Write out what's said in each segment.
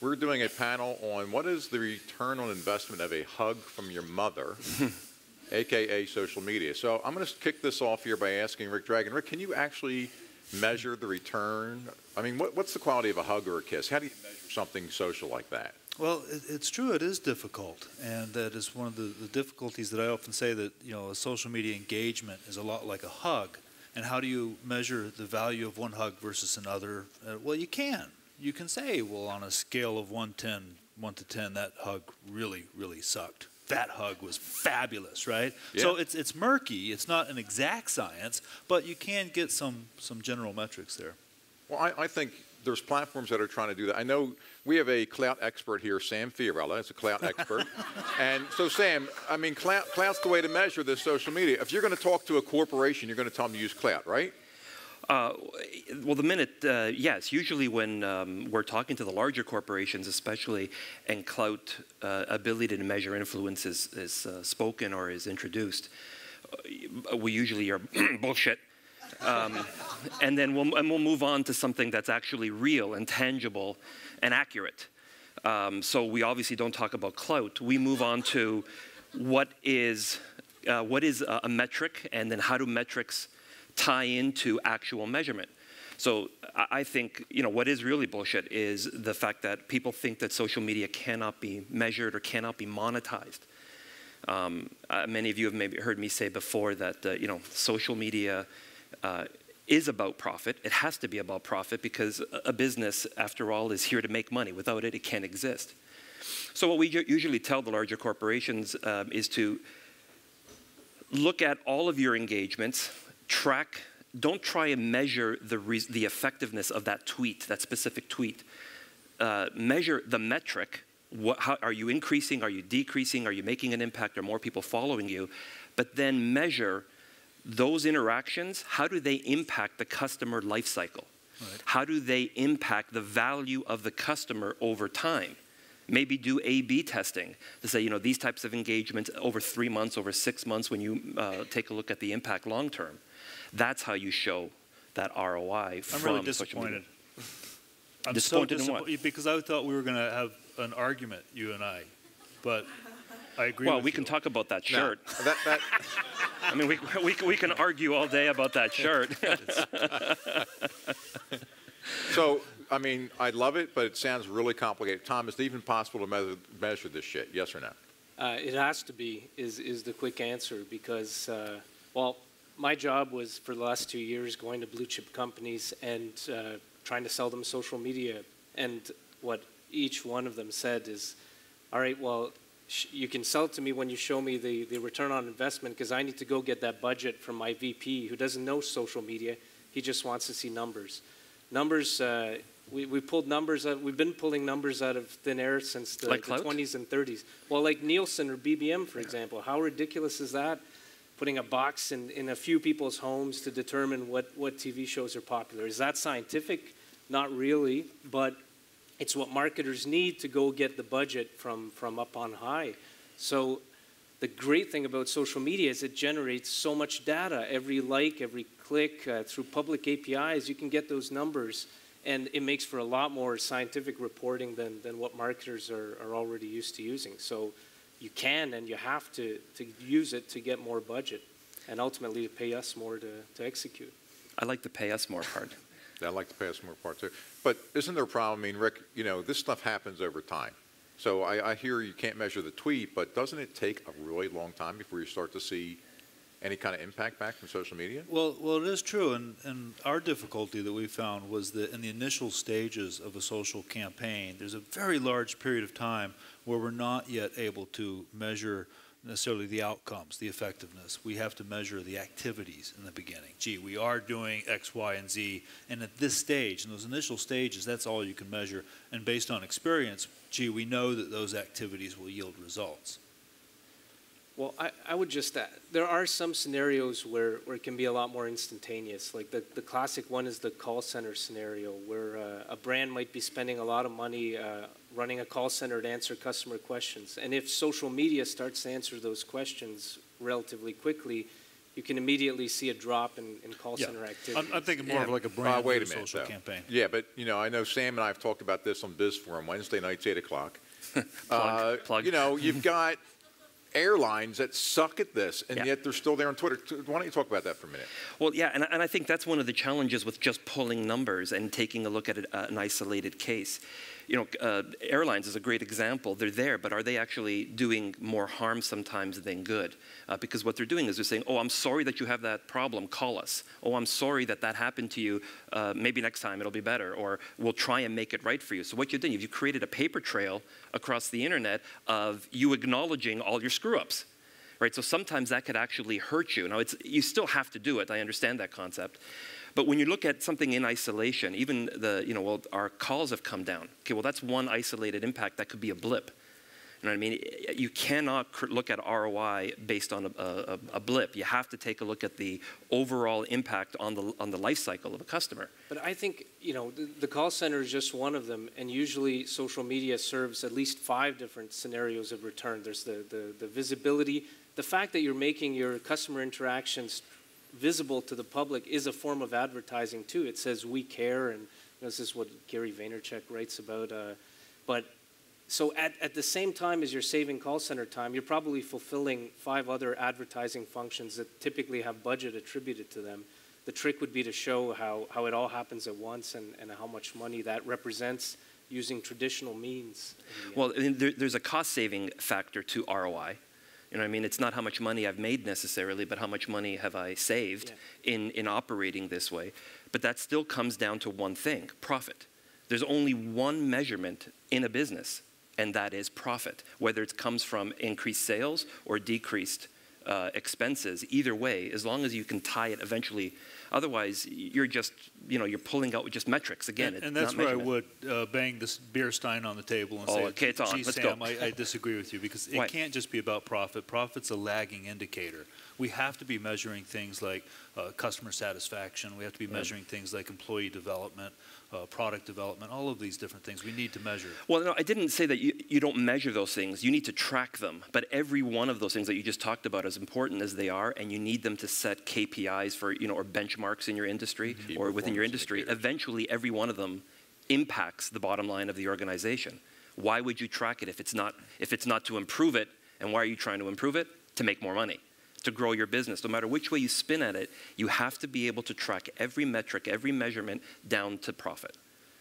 we're doing a panel on what is the return on investment of a hug from your mother, aka social media. So I'm going to kick this off here by asking Rick Dragon. Rick, can you actually measure the return? I mean, what, what's the quality of a hug or a kiss? How do you measure something social like that? Well, it, it's true. It is difficult, and that is one of the, the difficulties that I often say that you know, a social media engagement is a lot like a hug. And how do you measure the value of one hug versus another? Uh, well, you can. You can say, well, on a scale of 110, 1 to 10, that hug really, really sucked. That hug was fabulous, right? Yeah. So it's it's murky. It's not an exact science, but you can get some some general metrics there. Well, I, I think there's platforms that are trying to do that. I know we have a Klout expert here, Sam Fiorella. is a Klout expert. and so, Sam, I mean, Klout, Klout's the way to measure this social media. If you're going to talk to a corporation, you're going to tell them to use Klout, right? Uh, well, the minute, uh, yes, usually when um, we're talking to the larger corporations, especially, and Klout uh, ability to measure influence is, is uh, spoken or is introduced, uh, we usually are bullshit. Um, and then we'll, and we'll move on to something that's actually real and tangible and accurate. Um, so we obviously don't talk about Klout. We move on to what is, uh, what is a, a metric, and then how do metrics tie into actual measurement. So I think you know what is really bullshit is the fact that people think that social media cannot be measured or cannot be monetized. Um, uh, many of you have maybe heard me say before that uh, you know social media uh, is about profit. It has to be about profit because a business, after all, is here to make money. Without it, it can't exist. So what we usually tell the larger corporations um, is to look at all of your engagements, track, don't try and measure the, the effectiveness of that tweet, that specific tweet. Uh, measure the metric. What, how, are you increasing? Are you decreasing? Are you making an impact? Are more people following you? But then measure those interactions. How do they impact the customer life cycle? Right. How do they impact the value of the customer over time? Maybe do A B testing to say, you know, these types of engagements over three months, over six months, when you uh, take a look at the impact long term. That's how you show that ROI I'm from really disappointed. I'm disappointed so disappointed because I thought we were going to have an argument, you and I, but I agree. Well, we you. can talk about that shirt. No, that, that I mean, we, we, we can argue all day about that shirt. so, I mean, I love it, but it sounds really complicated. Tom, is it even possible to measure, measure this shit? Yes or no? Uh, it has to be, is, is the quick answer, because, uh, well, my job was for the last two years going to blue chip companies and uh, trying to sell them social media. And what each one of them said is, all right, well, you can sell it to me when you show me the, the return on investment because I need to go get that budget from my VP who doesn't know social media. He just wants to see numbers. Numbers, uh, we, we pulled numbers, out, we've been pulling numbers out of thin air since the, like the 20s and 30s. Well, like Nielsen or BBM, for example. How ridiculous is that? Putting a box in, in a few people's homes to determine what, what TV shows are popular. Is that scientific? Not really, but it's what marketers need to go get the budget from, from up on high. So the great thing about social media is it generates so much data. Every like, every click, uh, through public APIs, you can get those numbers. And it makes for a lot more scientific reporting than, than what marketers are, are already used to using. So you can and you have to, to use it to get more budget and ultimately to pay us more to, to execute. I like the pay us more part. Yeah, I'd like to us more part too. But isn't there a problem? I mean, Rick, you know, this stuff happens over time. So I, I, hear you can't measure the tweet, but doesn't it take a really long time before you start to see any kind of impact back from social media? Well, well, it is true, and, and our difficulty that we found was that in the initial stages of a social campaign, there's a very large period of time where we're not yet able to measure necessarily the outcomes, the effectiveness. We have to measure the activities in the beginning. Gee, we are doing X, Y, and Z. And at this stage, in those initial stages, that's all you can measure. And based on experience, gee, we know that those activities will yield results. Well, I, I would just add, there are some scenarios where, where it can be a lot more instantaneous. Like the, the classic one is the call center scenario, where uh, a brand might be spending a lot of money uh, running a call center to answer customer questions. And if social media starts to answer those questions relatively quickly, you can immediately see a drop in, in call Yeah. center activity. I'm, I'm thinking more of like a brand Uh, brand wait a minute, social though. campaign. Yeah, but, you know, I know Sam and I have talked about this on Biz Forum, Wednesday nights, 8 o'clock. Plug, Uh, plug. You know, you've got airlines that suck at this, and Yeah. yet they're still there on Twitter. Why don't you talk about that for a minute? Well, yeah, and, and I think that's one of the challenges with just pulling numbers and taking a look at it, uh, an isolated case. You know, uh, airlines is a great example. They're there, but are they actually doing more harm sometimes than good? Uh, because what they're doing is they're saying, "Oh, I'm sorry that you have that problem. Call us. Oh, I'm sorry that that happened to you. Uh, maybe next time it'll be better, or we'll try and make it right for you." So what you're doing, you've created a paper trail across the internet of you acknowledging all your screw-ups right? So sometimes that could actually hurt you. Now, it's, you still have to do it. I understand that concept. But when you look at something in isolation, even the, you know, well, our calls have come down. Okay, well, that's one isolated impact. That could be a blip. You know what I mean? You cannot look at ROI based on a, a, a blip. You have to take a look at the overall impact on the, on the life cycle of a customer. But I think, you know, the, the call center is just one of them, and usually social media serves at least five different scenarios of return. There's the, the, the visibility, the fact that you're making your customer interactions visible to the public is a form of advertising too. It says we care, and this is what Gary Vaynerchuk writes about. Uh, but so at, at the same time as you're saving call center time, you're probably fulfilling five other advertising functions that typically have budget attributed to them. The trick would be to show how, how it all happens at once and, and how much money that represents using traditional means. Well, there, there's a cost saving factor to ROI. You know what I mean? It's not how much money I've made necessarily, but how much money have I saved in, in operating this way. But that still comes down to one thing profit. There's only one measurement in a business, and that is profit, whether it comes from increased sales or decreased uh, expenses. Either way, as long as you can tie it eventually. Otherwise, you're just, you know, you're pulling out with just metrics. Again, And, and that's where I would uh, bang this beer stein on the table and Oh, say, okay, it's on. "Gee, Let's go." I, I disagree with you because it Why? can't just be about profit. Profit's a lagging indicator. We have to be measuring things like uh, customer satisfaction. We have to be measuring things like employee development, uh, product development, all of these different things we need to measure. Well, no, I didn't say that you, you don't measure those things. You need to track them. But every one of those things that you just talked about, as important as they are, and you need them to set KPIs for, you know, or benchmarks in your industry Key or within your industry, indicators. eventually every one of them impacts the bottom line of the organization. Why would you track it if it's not, if it's not to improve it? And why are you trying to improve it? To make more money, to grow your business. No matter which way you spin at it, you have to be able to track every metric, every measurement down to profit.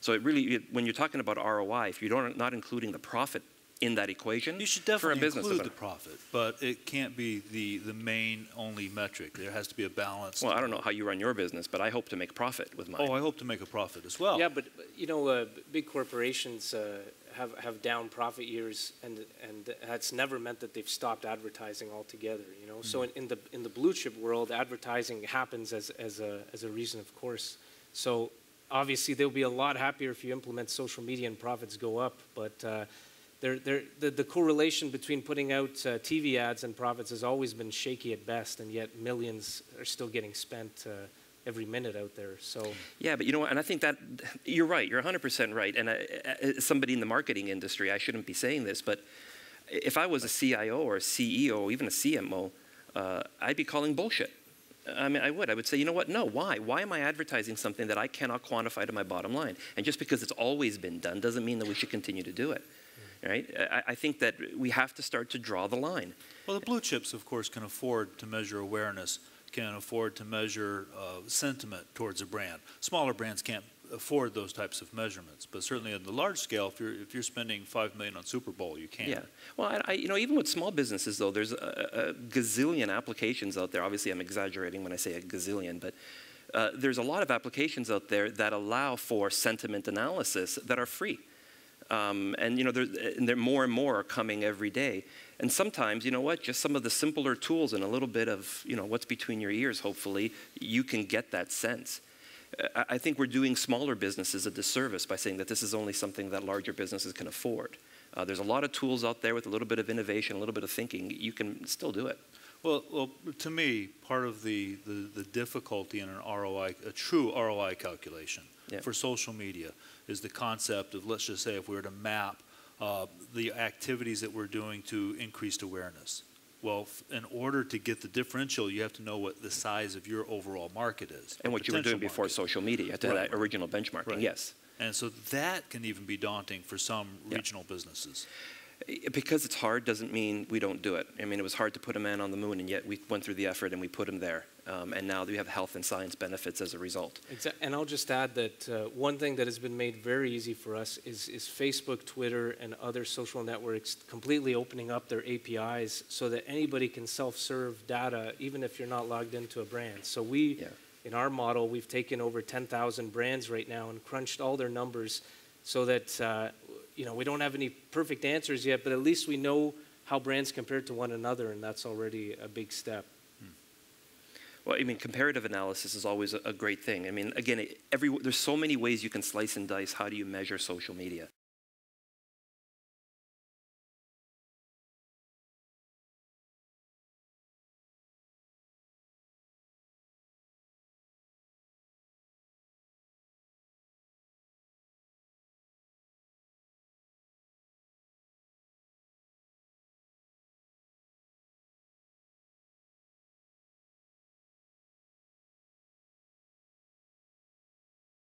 So it really, it- when you're talking about ROI, if you're not including the profit in that equation, You should for a definitely business include the profit, but it can't be the, the main only metric. There has to be a balance. Well, I don't know how you run your business, but I hope to make profit with mine. Oh, I hope to make a profit as well. Yeah, but but, you know, uh, big corporations uh, have have down profit years, and and that's never meant that they've stopped advertising altogether. You know, so in, in the in the blue chip world, advertising happens as as a as a reason, of course. So obviously, they'll be a lot happier if you implement social media and profits go up, but. Uh, they're, they're, the, the correlation between putting out uh, TV ads and profits has always been shaky at best, and yet millions are still getting spent uh, every minute out there. So Yeah, but you know what? And I think that you're right. You're 100% right. And I, as somebody in the marketing industry, I shouldn't be saying this, but if I was a CIO or a CEO even a CMO, uh, I'd be calling bullshit. I mean, I would. I would say, you know what? No. Why? Why am I advertising something that I cannot quantify to my bottom line? And just because it's always been done doesn't mean that we should continue to do it. Right? I, I think that we have to start to draw the line. Well, the blue chips, of course, can afford to measure awareness, can afford to measure uh, sentiment towards a brand. Smaller brands can't afford those types of measurements, but certainly on the large scale, if you're if you're spending five million on Super Bowl, you can. Yeah. Well, I, I, you know, even with small businesses, though, there's a, a gazillion applications out there. Obviously, I'm exaggerating when I say a gazillion, but uh, there's a lot of applications out there that allow for sentiment analysis that are free. Um, and you know, there, and there more and more are coming every day. And sometimes, you know what? Just some of the simpler tools and a little bit of, you know, what's between your ears. Hopefully, you can get that sense. I I think we're doing smaller businesses a disservice by saying that this is only something that larger businesses can afford. Uh, there's a lot of tools out there with a little bit of innovation, a little bit of thinking. You can still do it. Well, well, to me, part of the, the, the difficulty in an ROI, a true ROI calculation Yeah. for social media is the concept of, let's just say, if we were to map uh, the activities that we're doing to increased awareness. Well, f- in order to get the differential, you have to know what the size of your overall market is. And what you were doing potential before market. social media, to Right. that original benchmarking, Right. yes. And so that can even be daunting for some Yeah. regional businesses. Because it's hard doesn't mean we don't do it. I mean, it was hard to put a man on the moon, and yet we went through the effort and we put him there. Um, and now we have health and science benefits as a result. And I'll just add that uh, one thing that has been made very easy for us is, is Facebook, Twitter, and other social networks completely opening up their APIs so that anybody can self-serve data, even if you're not logged into a brand. So we, Yeah. in our model, we've taken over 10,000 brands right now and crunched all their numbers so that, uh, you know, we don't have any perfect answers yet, but at least we know how brands compare to one another, and that's already a big step. Hmm. Well, I mean, comparative analysis is always a, a great thing. I mean, again, every, there's so many ways you can slice and dice. How do you measure social media?